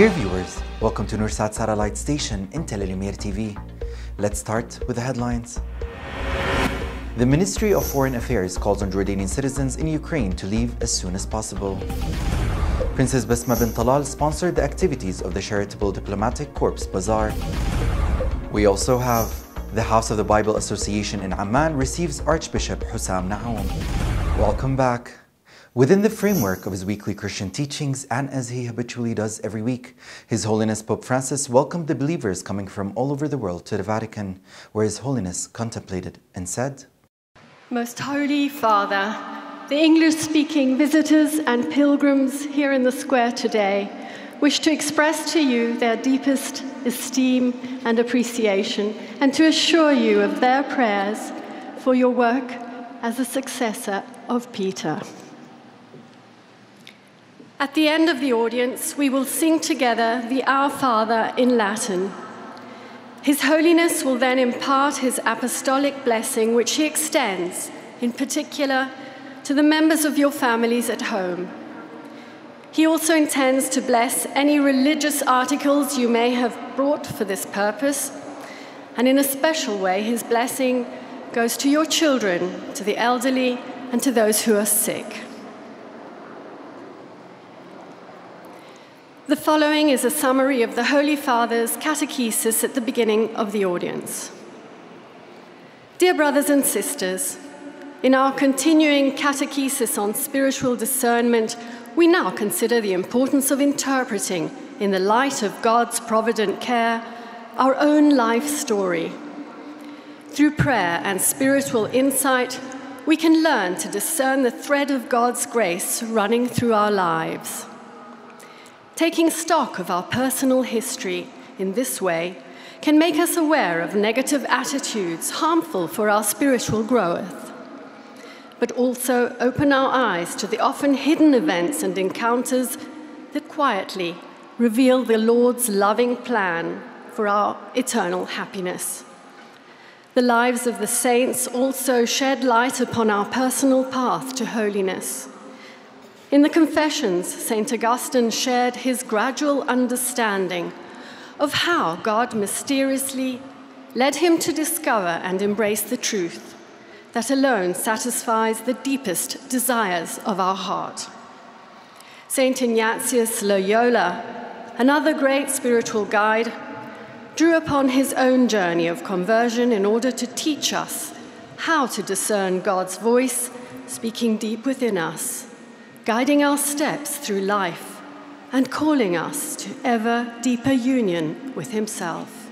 Dear viewers, welcome to Noorsat Satellite Station in Tel TV. Let's start with the headlines. The Ministry of Foreign Affairs calls on Jordanian citizens in Ukraine to leave as soon as possible. Princess Basma bin Talal sponsored the activities of the charitable diplomatic corps Bazaar. We also have the House of the Bible Association in Amman receives Archbishop Hussam Naoum. Welcome back. Within the framework of his weekly Christian teachings, and as he habitually does every week, His Holiness Pope Francis welcomed the believers coming from all over the world to the Vatican, where His Holiness contemplated and said, Most Holy Father, the English speaking visitors and pilgrims here in the square today wish to express to you their deepest esteem and appreciation and to assure you of their prayers for your work as a successor of Peter. At the end of the audience, we will sing together the Our Father in Latin. His Holiness will then impart his apostolic blessing, which he extends, in particular, to the members of your families at home. He also intends to bless any religious articles you may have brought for this purpose, and in a special way, his blessing goes to your children, to the elderly, and to those who are sick. The following is a summary of the Holy Father's catechesis at the beginning of the audience. Dear brothers and sisters, in our continuing catechesis on spiritual discernment, we now consider the importance of interpreting, in the light of God's provident care, our own life story. Through prayer and spiritual insight, we can learn to discern the thread of God's grace running through our lives. Taking stock of our personal history in this way can make us aware of negative attitudes harmful for our spiritual growth, but also open our eyes to the often hidden events and encounters that quietly reveal the Lord's loving plan for our eternal happiness. The lives of the saints also shed light upon our personal path to holiness. In the Confessions, St. Augustine shared his gradual understanding of how God mysteriously led him to discover and embrace the truth that alone satisfies the deepest desires of our heart. St. Ignatius Loyola, another great spiritual guide, drew upon his own journey of conversion in order to teach us how to discern God's voice speaking deep within us guiding our steps through life and calling us to ever deeper union with Himself.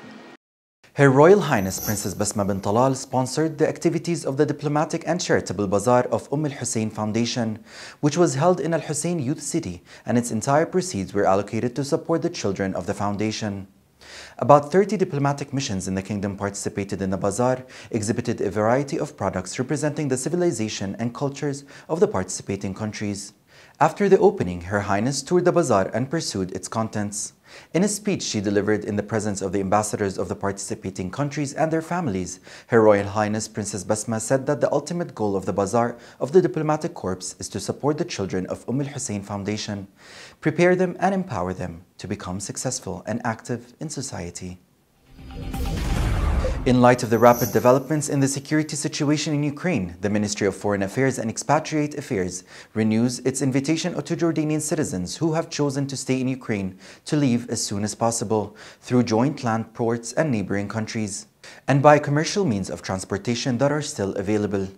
Her Royal Highness Princess Basma bin Talal sponsored the activities of the Diplomatic and Charitable Bazaar of Umm Al Hussein Foundation, which was held in Al Hussein Youth City, and its entire proceeds were allocated to support the children of the foundation. About 30 diplomatic missions in the kingdom participated in the bazaar, exhibited a variety of products representing the civilization and cultures of the participating countries. After the opening, Her Highness toured the bazaar and pursued its contents. In a speech she delivered in the presence of the ambassadors of the participating countries and their families, Her Royal Highness Princess Basma said that the ultimate goal of the bazaar of the diplomatic corps is to support the children of Umm al-Hussein Foundation, prepare them and empower them to become successful and active in society. In light of the rapid developments in the security situation in Ukraine, the Ministry of Foreign Affairs and Expatriate Affairs renews its invitation to Jordanian citizens who have chosen to stay in Ukraine to leave as soon as possible through joint land ports and neighboring countries, and by commercial means of transportation that are still available.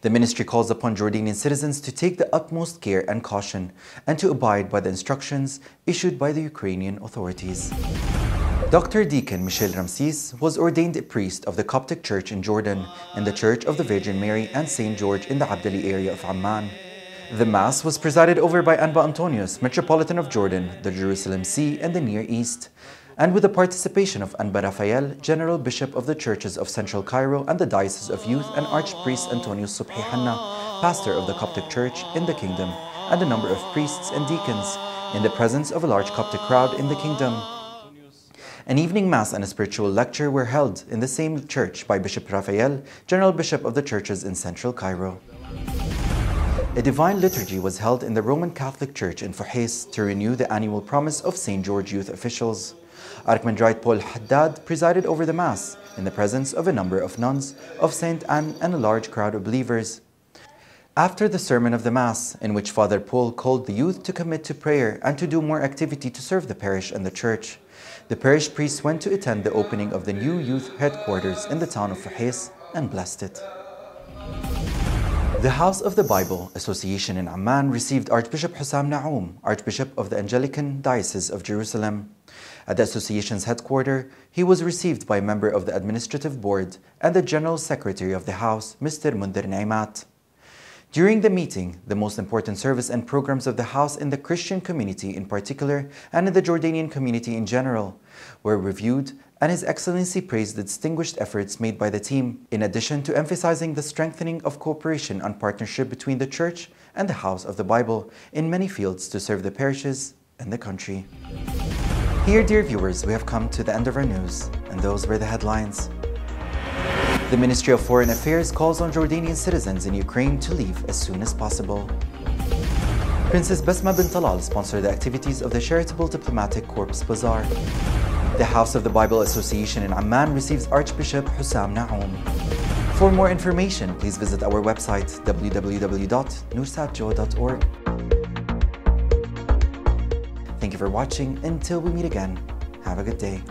The ministry calls upon Jordanian citizens to take the utmost care and caution and to abide by the instructions issued by the Ukrainian authorities. Dr. Deacon Michel Ramses was ordained a priest of the Coptic Church in Jordan and the Church of the Virgin Mary and St. George in the Abdali area of Amman. The Mass was presided over by Anba Antonius, Metropolitan of Jordan, the Jerusalem See, and the Near East, and with the participation of Anba Raphael, General Bishop of the Churches of Central Cairo and the Diocese of Youth, and Archpriest Antonius Subhi Hanna, Pastor of the Coptic Church in the Kingdom, and a number of priests and deacons, in the presence of a large Coptic crowd in the Kingdom. An evening mass and a spiritual lecture were held in the same church by Bishop Raphael, General Bishop of the churches in central Cairo. a divine liturgy was held in the Roman Catholic Church in Fuhais to renew the annual promise of St. George youth officials. Archimandrite Paul Haddad presided over the Mass in the presence of a number of nuns of St. Anne and a large crowd of believers. After the sermon of the Mass, in which Father Paul called the youth to commit to prayer and to do more activity to serve the parish and the church, the parish priest went to attend the opening of the new youth headquarters in the town of Fuhais and blessed it. The House of the Bible Association in Amman received Archbishop Hussam Naoum, Archbishop of the Anglican Diocese of Jerusalem. At the association's headquarters, he was received by a member of the administrative board and the general secretary of the house, Mr. Mundir Naimat. During the meeting, the most important service and programs of the House in the Christian community in particular and in the Jordanian community in general were reviewed and His Excellency praised the distinguished efforts made by the team, in addition to emphasizing the strengthening of cooperation and partnership between the Church and the House of the Bible in many fields to serve the parishes and the country. Here, dear viewers, we have come to the end of our news, and those were the headlines. The Ministry of Foreign Affairs calls on Jordanian citizens in Ukraine to leave as soon as possible. Princess Basma bin Talal sponsored the activities of the Charitable Diplomatic Corps Bazaar. The House of the Bible Association in Amman receives Archbishop Hussam Naoum. For more information, please visit our website www.nursatjo.org. Thank you for watching. Until we meet again, have a good day.